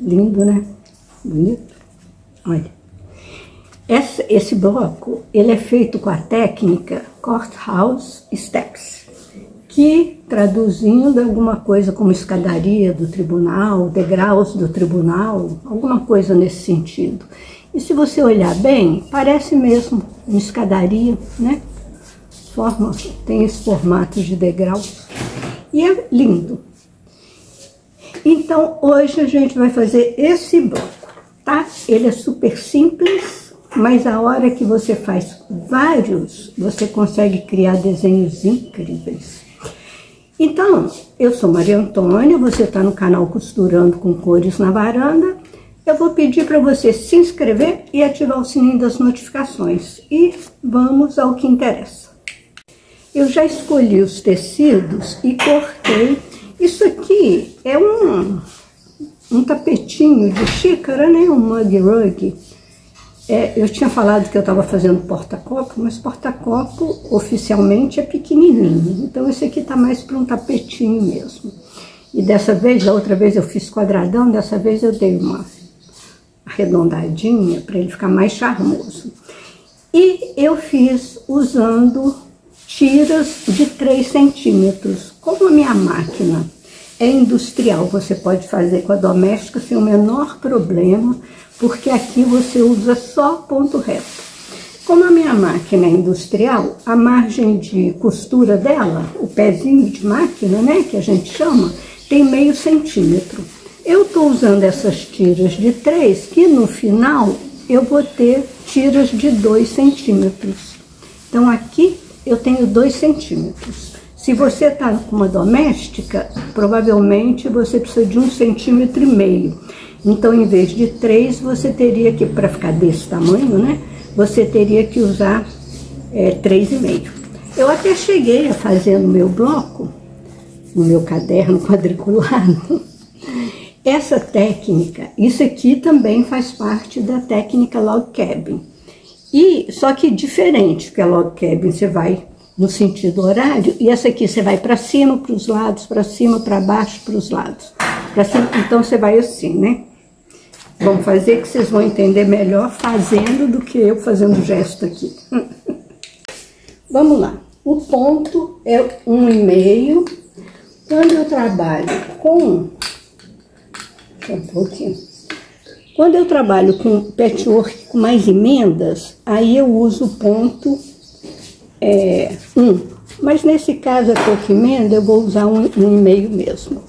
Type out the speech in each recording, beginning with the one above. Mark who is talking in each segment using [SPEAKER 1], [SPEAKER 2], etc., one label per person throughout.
[SPEAKER 1] Lindo, né? Bonito. Olha. Esse, esse bloco, ele é feito com a técnica Courthouse Steps, que, traduzindo alguma coisa como escadaria do tribunal, degraus do tribunal, alguma coisa nesse sentido. E se você olhar bem, parece mesmo uma escadaria, né? Forma, tem esse formato de degraus. E é lindo. Então, hoje a gente vai fazer esse bloco, tá? Ele é super simples, mas a hora que você faz vários, você consegue criar desenhos incríveis. Então, eu sou Maria Antônia, você está no canal Costurando com Cores na Varanda. Eu vou pedir para você se inscrever e ativar o sininho das notificações. E vamos ao que interessa. Eu já escolhi os tecidos e cortei. Isso aqui é um, um tapetinho de xícara, né? Um mug rug. É, eu tinha falado que eu estava fazendo porta-copo, mas porta-copo oficialmente é pequenininho. Então esse aqui está mais para um tapetinho mesmo. E dessa vez, da outra vez eu fiz quadradão, dessa vez eu dei uma arredondadinha para ele ficar mais charmoso. E eu fiz usando tiras de 3 centímetros. Como a minha máquina é industrial, você pode fazer com a doméstica sem o menor problema, porque aqui você usa só ponto reto. Como a minha máquina é industrial, a margem de costura dela, o pezinho de máquina, né, que a gente chama, tem meio centímetro. Eu estou usando essas tiras de 3, que no final eu vou ter tiras de 2 centímetros. Então aqui eu tenho 2 centímetros. Se você está com uma doméstica, provavelmente você precisa de um centímetro e meio. Então, em vez de três, você teria que, para ficar desse tamanho, né? Você teria que usar é, três e meio. Eu até cheguei a fazer no meu bloco, no meu caderno quadriculado, essa técnica, isso aqui também faz parte da técnica log cabin. E, só que diferente, porque a log cabin você vai no sentido horário, e essa aqui você vai para cima, para os lados, para cima, para baixo, para os lados. Cima, então você vai assim, né? Vamos fazer que vocês vão entender melhor fazendo do que eu fazendo gesto aqui. Vamos lá. O ponto é um e meio. Quando eu trabalho com... Um pouquinho. Quando eu trabalho com patchwork com mais emendas, aí eu uso o ponto é, um. Mas nesse caso é pouca emenda, eu vou usar um, um meio mesmo.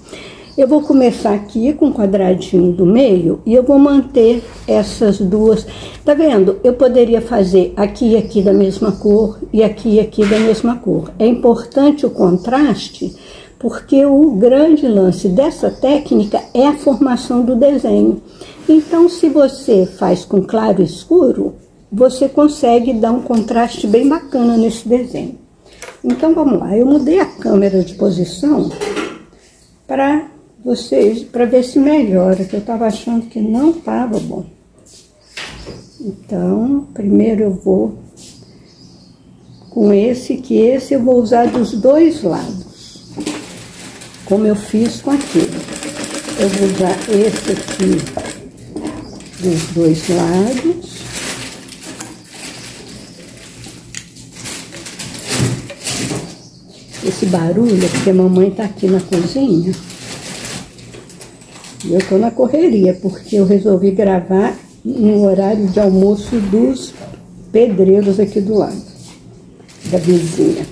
[SPEAKER 1] Eu vou começar aqui com o quadradinho do meio e eu vou manter essas duas. Tá vendo? Eu poderia fazer aqui e aqui da mesma cor e aqui e aqui da mesma cor. É importante o contraste porque o grande lance dessa técnica é a formação do desenho. Então, se você faz com claro e escuro, você consegue dar um contraste bem bacana nesse desenho. Então, vamos lá. Eu mudei a câmera de posição para vocês para ver se melhora, que eu estava achando que não estava bom. Então, primeiro eu vou com esse, que esse eu vou usar dos dois lados, como eu fiz com aquele. Eu vou usar esse aqui dos dois lados. Esse barulho é porque a mamãe tá aqui na cozinha. E eu tô na correria, porque eu resolvi gravar no horário de almoço dos pedreiros aqui do lado, da vizinha.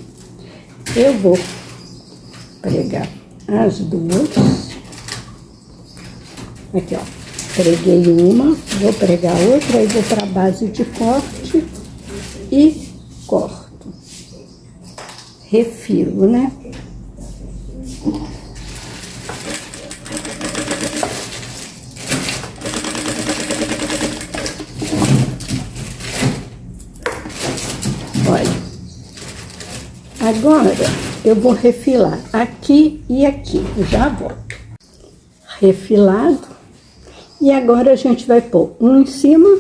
[SPEAKER 1] Eu vou pregar as duas. Aqui, ó. Preguei uma, vou pregar outra, aí vou para base de corte e corto. Refilo, né? Agora, eu vou refilar aqui e aqui, já volto. Refilado. E agora a gente vai pôr um em cima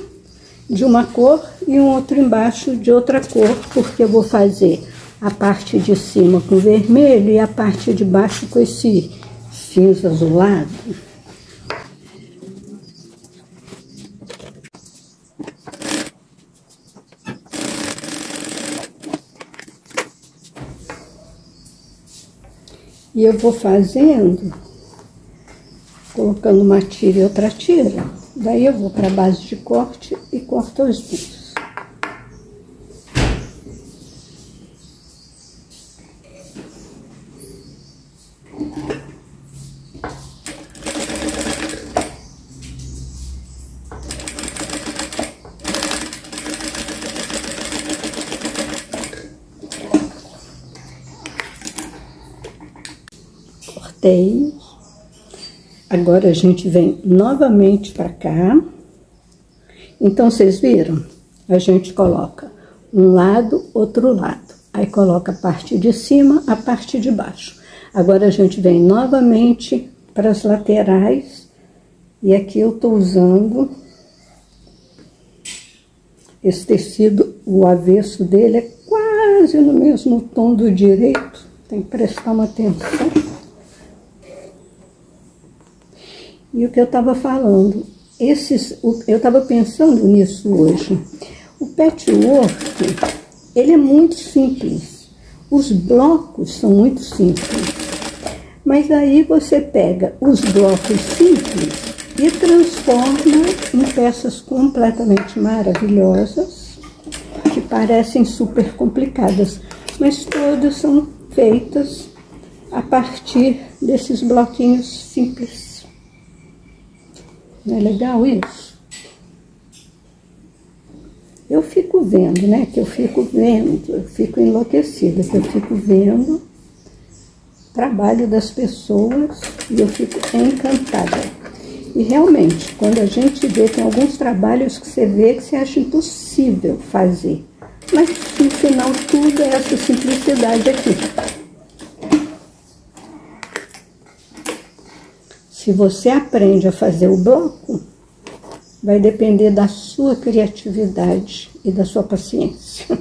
[SPEAKER 1] de uma cor e um outro embaixo de outra cor, porque eu vou fazer a parte de cima com vermelho e a parte de baixo com esse cinza azulado. E eu vou fazendo, colocando uma tira e outra tira. Daí eu vou para a base de corte e corto os bicos. Agora a gente vem novamente para cá. Então, vocês viram? A gente coloca um lado, outro lado. Aí coloca a parte de cima, a parte de baixo. Agora a gente vem novamente para as laterais. E aqui eu tô usando esse tecido, o avesso dele é quase no mesmo tom do direito. Tem que prestar uma atenção. E o que eu estava falando, esses, eu estava pensando nisso hoje. O patchwork, ele é muito simples. Os blocos são muito simples. Mas aí você pega os blocos simples e transforma em peças completamente maravilhosas, que parecem super complicadas, mas todas são feitas a partir desses bloquinhos simples. Não é legal isso? Eu fico vendo, né? Que eu fico vendo, eu fico enlouquecida, que eu fico vendo trabalho das pessoas e eu fico encantada. E realmente, quando a gente vê, tem alguns trabalhos que você vê que você acha impossível fazer. Mas no final tudo é essa simplicidade aqui. Se você aprende a fazer o bloco, vai depender da sua criatividade e da sua paciência.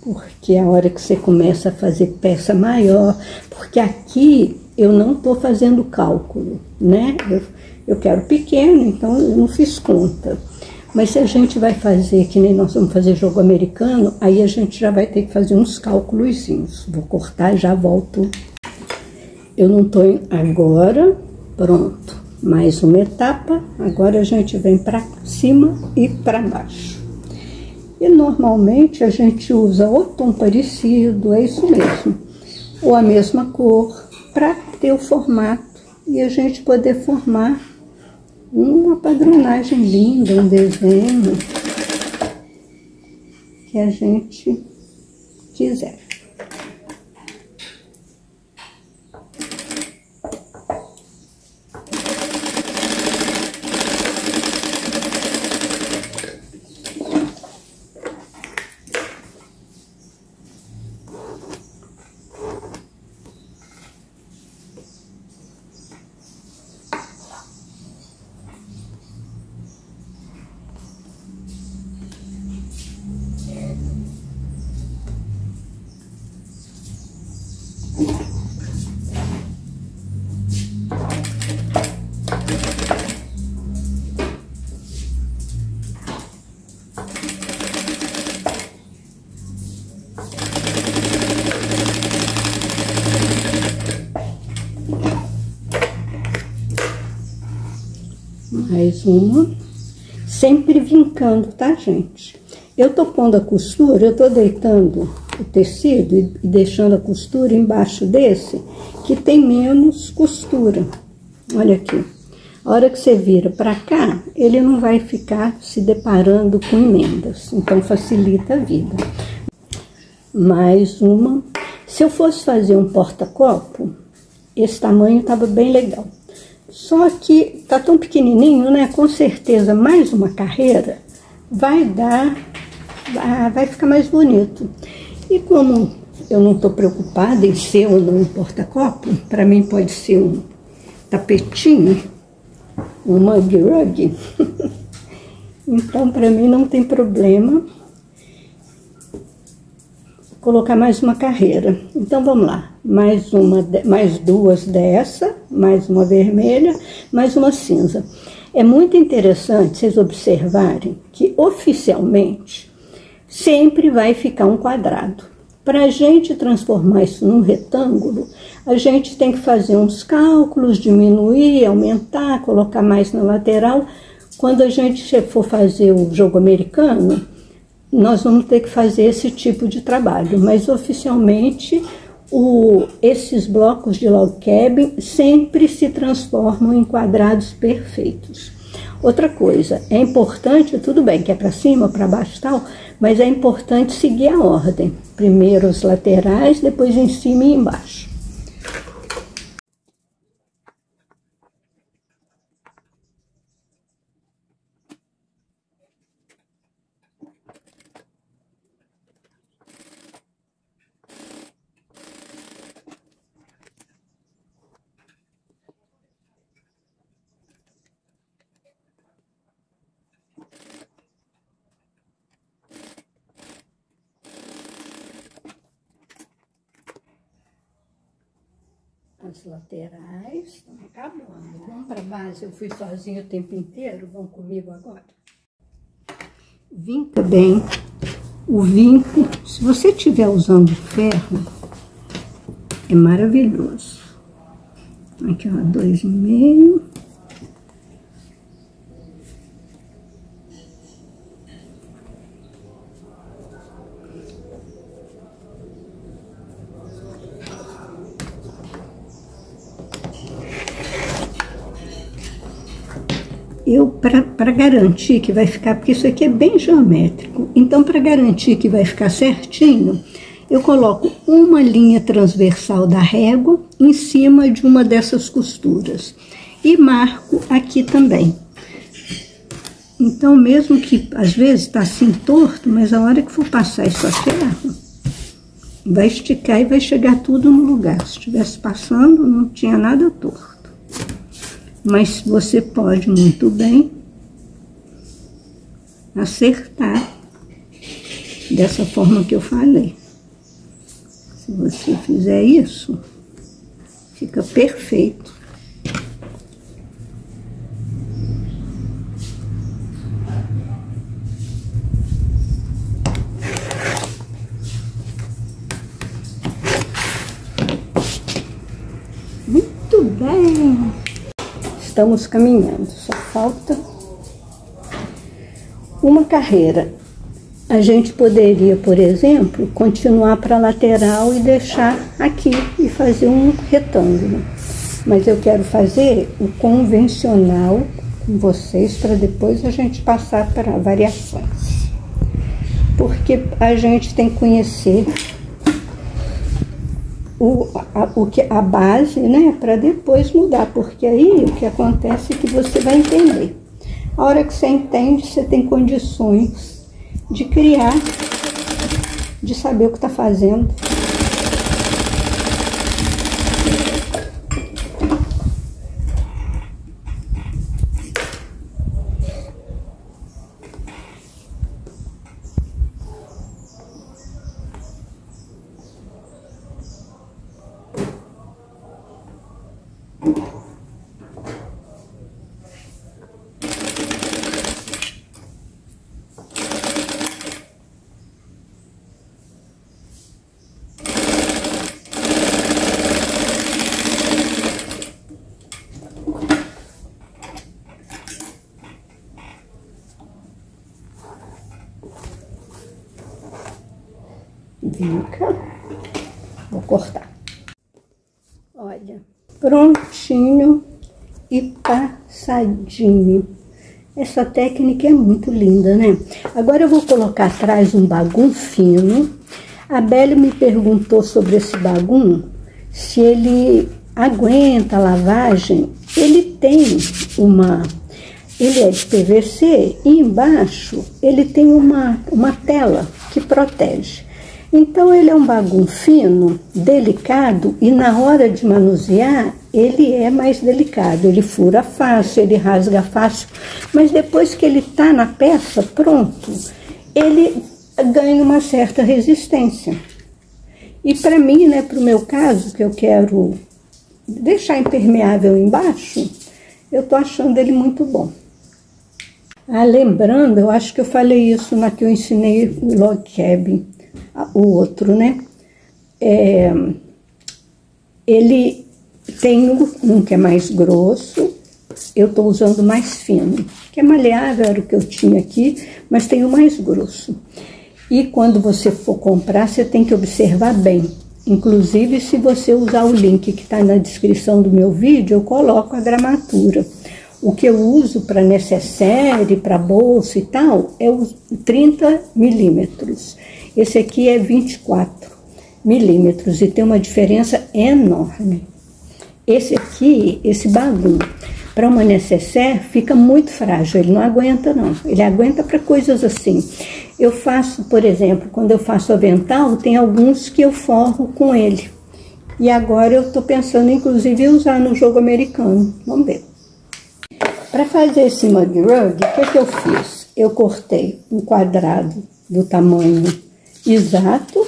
[SPEAKER 1] porque é a hora que você começa a fazer peça maior, porque aqui eu não estou fazendo cálculo, né? Eu, eu quero pequeno, então eu não fiz conta. Mas se a gente vai fazer, que nem nós vamos fazer jogo americano, aí a gente já vai ter que fazer uns cálculos. Vou cortar e já volto. Eu não estou agora, pronto. Mais uma etapa, agora a gente vem para cima e para baixo. E normalmente a gente usa ou tom parecido, é isso mesmo, ou a mesma cor, para ter o formato e a gente poder formar uma padronagem linda, um desenho que a gente quiser. Mais uma, sempre vincando, tá, gente? Eu tô pondo a costura, eu tô deitando o tecido e deixando a costura embaixo desse, que tem menos costura. Olha aqui. A hora que você vira para cá, ele não vai ficar se deparando com emendas, então facilita a vida. Mais uma. Se eu fosse fazer um porta-copo, esse tamanho tava bem legal. Só que tá tão pequenininho, né? Com certeza mais uma carreira vai dar, vai ficar mais bonito. E como eu não estou preocupada em ser ou não um porta-copo, para mim pode ser um tapetinho, um mug rug. então, para mim não tem problema colocar mais uma carreira. Então vamos lá, mais uma, mais duas dessa, mais uma vermelha, mais uma cinza. É muito interessante vocês observarem que oficialmente sempre vai ficar um quadrado. Para a gente transformar isso num retângulo, a gente tem que fazer uns cálculos, diminuir, aumentar, colocar mais na lateral. Quando a gente for fazer o jogo americano, nós vamos ter que fazer esse tipo de trabalho, mas oficialmente o, esses blocos de log cabin sempre se transformam em quadrados perfeitos. Outra coisa, é importante, tudo bem que é para cima, para baixo tal, mas é importante seguir a ordem. Primeiro os laterais, depois em cima e embaixo. As laterais estão acabando. Vamos para base, eu fui sozinha o tempo inteiro, vão comigo agora. Vinca bem o vinco. Se você estiver usando ferro, é maravilhoso. Aqui, ó, dois e meio. eu, para garantir que vai ficar, porque isso aqui é bem geométrico, então para garantir que vai ficar certinho, eu coloco uma linha transversal da régua em cima de uma dessas costuras e marco aqui também. Então, mesmo que às vezes está assim torto, mas a hora que for passar isso a ferro, vai esticar e vai chegar tudo no lugar. Se estivesse passando, não tinha nada torto mas você pode muito bem acertar dessa forma que eu falei. Se você fizer isso, fica perfeito. Muito bem! estamos caminhando, só falta uma carreira. A gente poderia, por exemplo, continuar para a lateral e deixar aqui e fazer um retângulo. Mas eu quero fazer o convencional com vocês para depois a gente passar para variações. Porque a gente tem que conhecer o, a, o que, a base, né, para depois mudar, porque aí o que acontece é que você vai entender. A hora que você entende, você tem condições de criar, de saber o que está fazendo. Vinca. Vou cortar. Olha, prontinho e Essa técnica é muito linda, né? Agora eu vou colocar atrás um bagum fino. A Belle me perguntou sobre esse bagum, se ele aguenta a lavagem. Ele tem uma... Ele é de PVC e embaixo ele tem uma, uma tela que protege. Então ele é um bagum fino, delicado e na hora de manusear ele é mais delicado, ele fura fácil, ele rasga fácil, mas depois que ele está na peça, pronto, ele ganha uma certa resistência. E para mim, né, para o meu caso, que eu quero deixar impermeável embaixo, eu tô achando ele muito bom. Ah, lembrando, eu acho que eu falei isso na que eu ensinei o log cabin o outro, né? é, ele tem um que é mais grosso, eu estou usando mais fino, que é maleável, era o que eu tinha aqui, mas tem o mais grosso. E quando você for comprar, você tem que observar bem. Inclusive, se você usar o link que está na descrição do meu vídeo, eu coloco a gramatura. O que eu uso para necessaire, para bolsa e tal, é os 30 milímetros. Esse aqui é 24 milímetros e tem uma diferença enorme. Esse aqui, esse bagulho, para uma necessaire, fica muito frágil, ele não aguenta não. Ele aguenta para coisas assim. Eu faço, por exemplo, quando eu faço avental, tem alguns que eu forro com ele. E agora eu estou pensando, inclusive, em usar no jogo americano. Vamos ver. Para fazer esse mug rug, o que, que eu fiz? Eu cortei um quadrado do tamanho exato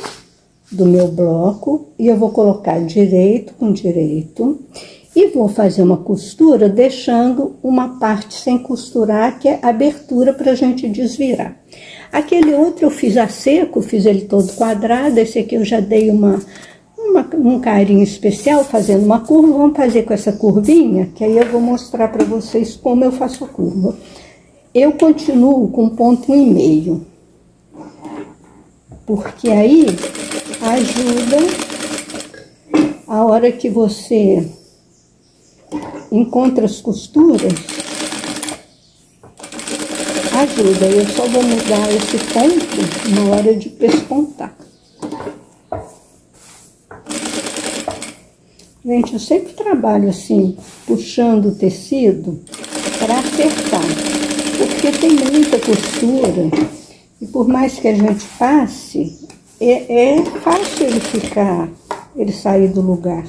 [SPEAKER 1] do meu bloco e eu vou colocar direito com direito e vou fazer uma costura deixando uma parte sem costurar, que é abertura para a gente desvirar. Aquele outro eu fiz a seco, fiz ele todo quadrado, esse aqui eu já dei uma, uma, um carinho especial fazendo uma curva. Vamos fazer com essa curvinha, que aí eu vou mostrar para vocês como eu faço a curva. Eu continuo com ponto e meio, porque aí ajuda a hora que você encontra as costuras, ajuda. Eu só vou mudar esse ponto na hora de pespontar. Gente, eu sempre trabalho assim, puxando o tecido para acertar, porque tem muita costura e por mais que a gente passe, é, é fácil ele ficar, ele sair do lugar.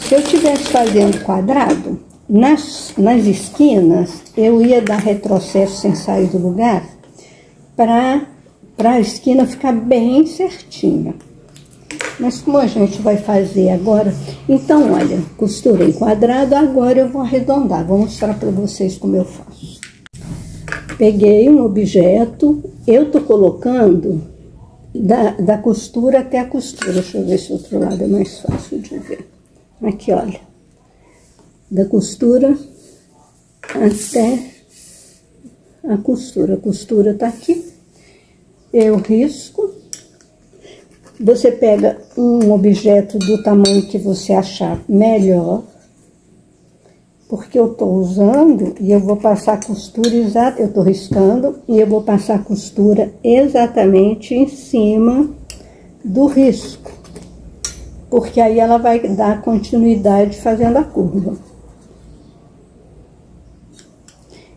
[SPEAKER 1] Se eu estivesse fazendo quadrado, nas, nas esquinas, eu ia dar retrocesso sem sair do lugar para a esquina ficar bem certinha. Mas como a gente vai fazer agora? Então, olha, costurei quadrado, agora eu vou arredondar. Vou mostrar para vocês como eu faço. Peguei um objeto, eu tô colocando da, da costura até a costura. Deixa eu ver se o outro lado é mais fácil de ver. Aqui, olha. Da costura até a costura. A costura tá aqui. Eu risco você pega um objeto do tamanho que você achar melhor, porque eu estou usando e eu vou passar costura exata, eu estou riscando e eu vou passar costura exatamente em cima do risco, porque aí ela vai dar continuidade fazendo a curva.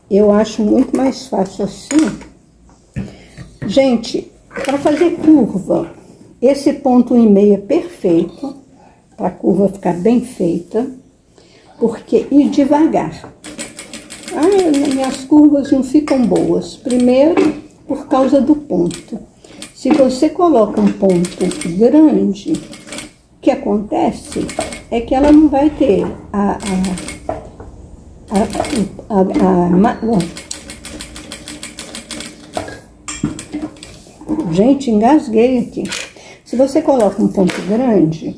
[SPEAKER 1] Eu acho muito mais fácil assim. Gente, para fazer curva, esse ponto e meio é perfeito, para a curva ficar bem feita, porque ir devagar. Ah, minhas curvas não ficam boas. Primeiro, por causa do ponto. Se você coloca um ponto grande, o que acontece é que ela não vai ter a, a, a, a Gente, engasguei aqui. Se você coloca um ponto grande,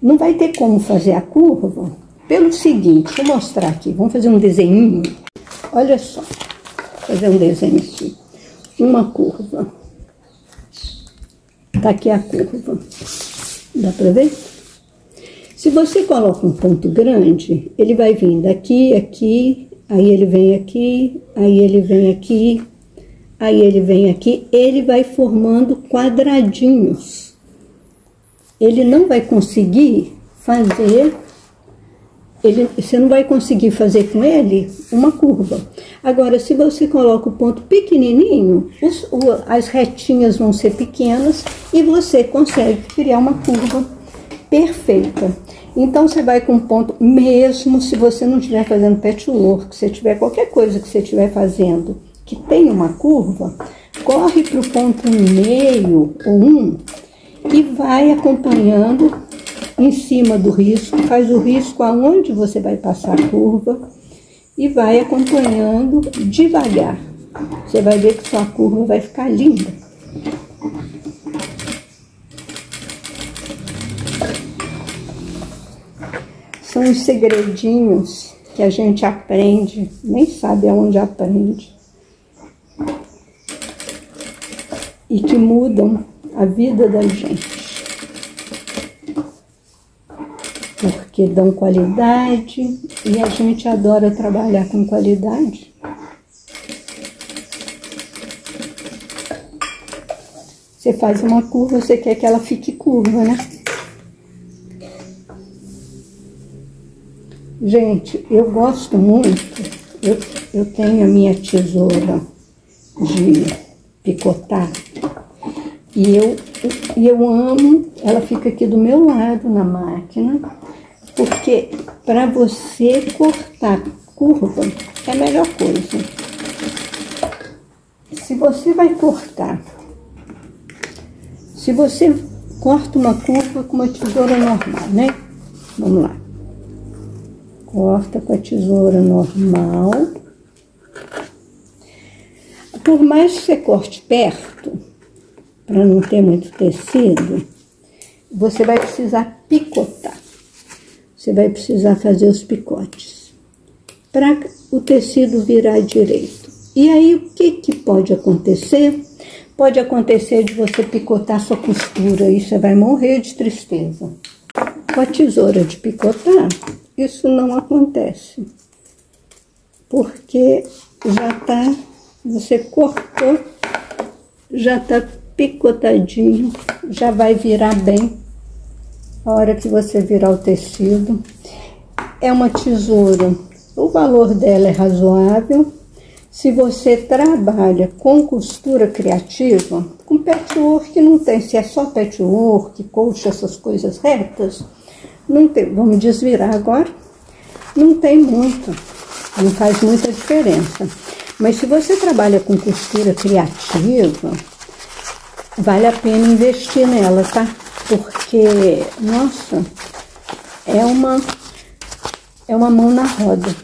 [SPEAKER 1] não vai ter como fazer a curva pelo seguinte, vou mostrar aqui, vamos fazer um desenho. Olha só, fazer um desenho aqui. Uma curva. Tá aqui a curva. Dá para ver? Se você coloca um ponto grande, ele vai vir daqui, aqui, aí ele vem aqui, aí ele vem aqui, aí ele vem aqui, ele vai formando quadradinhos ele não vai conseguir fazer, ele, você não vai conseguir fazer com ele uma curva. Agora, se você coloca o ponto pequenininho, os, o, as retinhas vão ser pequenas e você consegue criar uma curva perfeita. Então, você vai com ponto, mesmo se você não estiver fazendo patchwork, se tiver qualquer coisa que você estiver fazendo que tem uma curva, corre para o ponto meio ou um e vai acompanhando em cima do risco, faz o risco aonde você vai passar a curva e vai acompanhando devagar. Você vai ver que sua curva vai ficar linda. São os segredinhos que a gente aprende, nem sabe aonde aprende. E que mudam a vida da gente. Porque dão qualidade e a gente adora trabalhar com qualidade. Você faz uma curva, você quer que ela fique curva, né? Gente, eu gosto muito, eu, eu tenho a minha tesoura de picotar e eu, e eu amo, ela fica aqui do meu lado na máquina, porque para você cortar curva é a melhor coisa. Se você vai cortar, se você corta uma curva com uma tesoura normal, né? Vamos lá. Corta com a tesoura normal. Por mais que você corte perto, para não ter muito tecido, você vai precisar picotar. Você vai precisar fazer os picotes para o tecido virar direito. E aí, o que, que pode acontecer? Pode acontecer de você picotar sua costura e você vai morrer de tristeza. Com a tesoura de picotar, isso não acontece. Porque já tá, você cortou, já tá picotadinho, já vai virar bem a hora que você virar o tecido. É uma tesoura, o valor dela é razoável. Se você trabalha com costura criativa, com patchwork não tem, se é só patchwork, colcha, essas coisas retas, não tem, vamos desvirar agora, não tem muito, não faz muita diferença. Mas se você trabalha com costura criativa, vale a pena investir nela, tá? Porque, nossa, é uma, é uma mão na roda.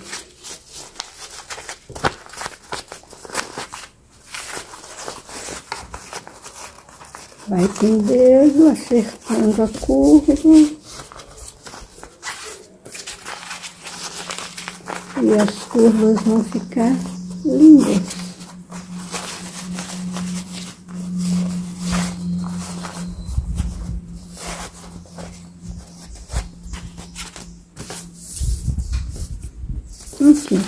[SPEAKER 1] Vai pendendo, acertando a curva. E as curvas vão ficar lindas. Enfim.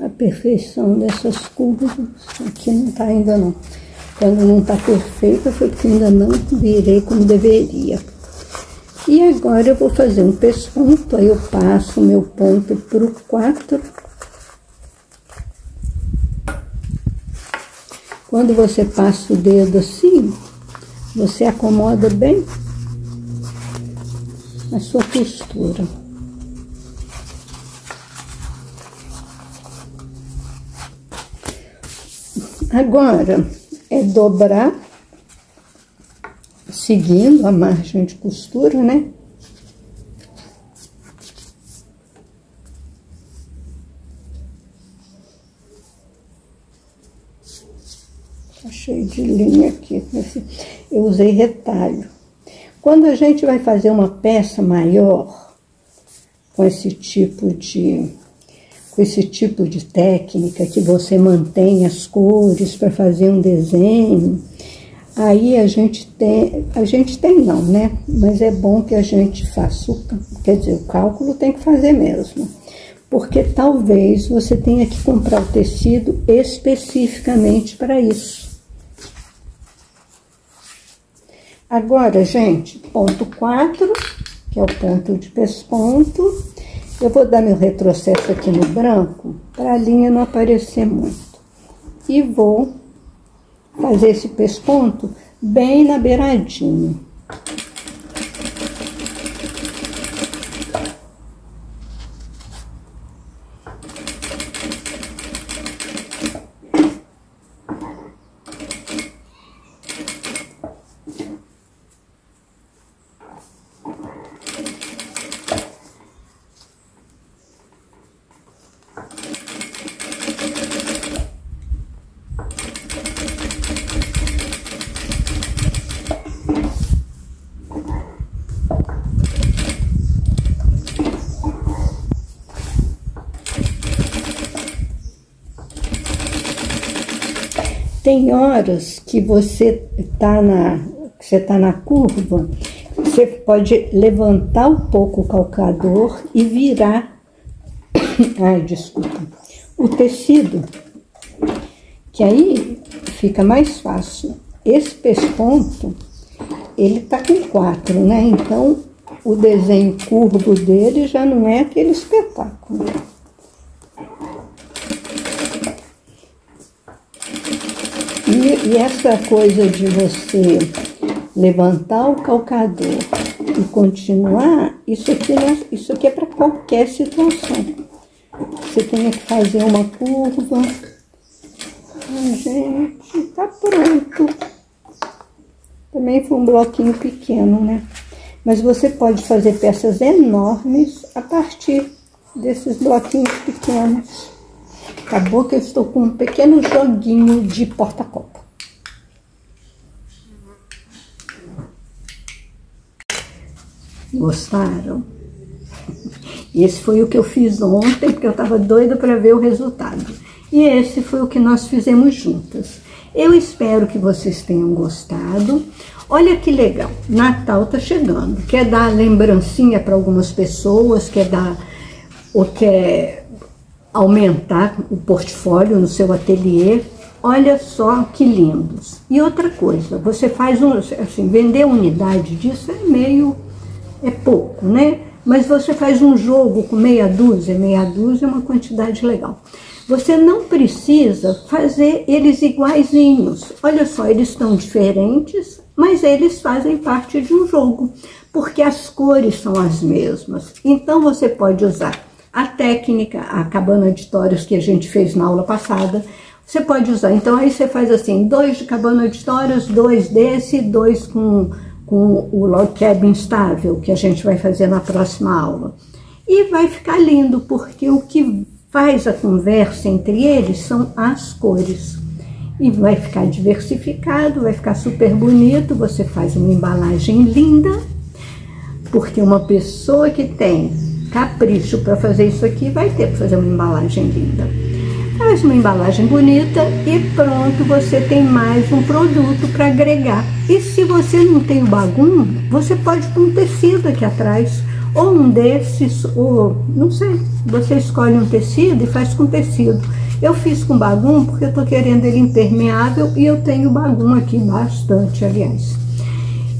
[SPEAKER 1] A perfeição dessas curvas aqui não tá ainda não. Quando não tá perfeita foi porque ainda não virei como deveria. E agora eu vou fazer um pesponto, aí eu passo o meu ponto pro 4. Quando você passa o dedo assim, você acomoda bem a sua costura. Agora é dobrar, seguindo a margem de costura, né? Tá cheio de linha aqui. Eu usei retalho. Quando a gente vai fazer uma peça maior, com esse tipo de com esse tipo de técnica que você mantém as cores para fazer um desenho, aí a gente tem, a gente tem não, né? Mas é bom que a gente faça o, quer dizer, o cálculo tem que fazer mesmo. Porque talvez você tenha que comprar o tecido especificamente para isso. Agora, gente, ponto 4, que é o ponto de pesponto. Eu vou dar meu retrocesso aqui no branco, para a linha não aparecer muito. E vou fazer esse pesponto bem na beiradinha. Tem horas que você está na, você tá na curva, você pode levantar um pouco o calcador e virar, ai, desculpa, o tecido, que aí fica mais fácil. Esse pesponto, ele tá com quatro, né? Então, o desenho curvo dele já não é aquele espetáculo. E, essa coisa de você levantar o calcador e continuar, isso aqui, é, isso aqui é para qualquer situação. Você tem que fazer uma curva. Ai, gente, tá pronto. Também foi um bloquinho pequeno, né? Mas você pode fazer peças enormes a partir desses bloquinhos pequenos. Acabou que eu estou com um pequeno joguinho de porta-copa. Gostaram? Esse foi o que eu fiz ontem, porque eu estava doida para ver o resultado. E esse foi o que nós fizemos juntas. Eu espero que vocês tenham gostado. Olha que legal, Natal tá chegando. Quer dar lembrancinha para algumas pessoas, quer dar ou quer aumentar o portfólio no seu ateliê. Olha só que lindos. E outra coisa, você faz um, assim, vender unidade disso é meio, é pouco, né? Mas você faz um jogo com meia dúzia, meia dúzia é uma quantidade legal. Você não precisa fazer eles iguaizinhos. Olha só, eles estão diferentes, mas eles fazem parte de um jogo, porque as cores são as mesmas. Então você pode usar a técnica, a cabana de tórios que a gente fez na aula passada, você pode usar. Então aí você faz assim, dois de cabana de tórios, dois desse, dois com, com o log cabin estável, que a gente vai fazer na próxima aula. E vai ficar lindo, porque o que faz a conversa entre eles são as cores. E vai ficar diversificado, vai ficar super bonito, você faz uma embalagem linda, porque uma pessoa que tem capricho para fazer isso aqui vai ter que fazer uma embalagem linda. Faz uma embalagem bonita e pronto, você tem mais um produto para agregar. E se você não tem o bagum, você pode pôr um tecido aqui atrás ou um desses, ou não sei, você escolhe um tecido e faz com tecido. Eu fiz com bagum porque eu tô querendo ele impermeável e eu tenho bagum aqui bastante, aliás.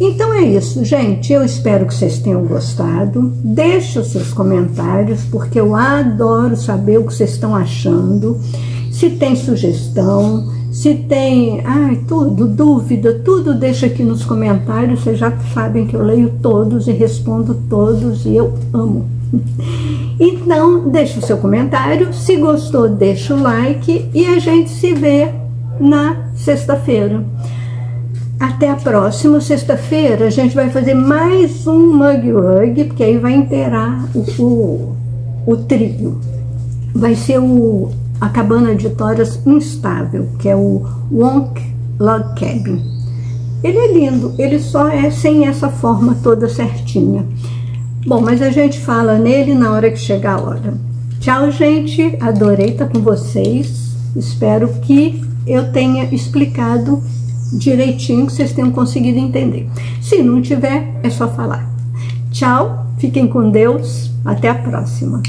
[SPEAKER 1] Então é isso, gente. Eu espero que vocês tenham gostado. Deixe os seus comentários, porque eu adoro saber o que vocês estão achando. Se tem sugestão, se tem, ai, tudo, dúvida, tudo deixa aqui nos comentários. Vocês já sabem que eu leio todos e respondo todos e eu amo. Então, deixa o seu comentário. Se gostou, deixa o like e a gente se vê na sexta-feira. Até a próxima sexta-feira, a gente vai fazer mais um mug rug, porque aí vai inteirar o, o, o trilho. Vai ser o a cabana de toras instável, que é o Wonk Log Cabin. Ele é lindo, ele só é sem essa forma toda certinha. Bom, mas a gente fala nele na hora que chegar a hora. Tchau, gente. Adorei estar com vocês. Espero que eu tenha explicado direitinho, que vocês tenham conseguido entender. Se não tiver, é só falar. Tchau, fiquem com Deus. Até a próxima.